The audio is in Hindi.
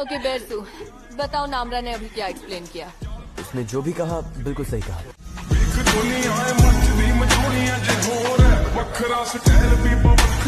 ओके बेरसू बताओ नामरा ने अभी क्या एक्सप्लेन किया? उसने जो भी कहा बिल्कुल सही कहा। ਇੱਕ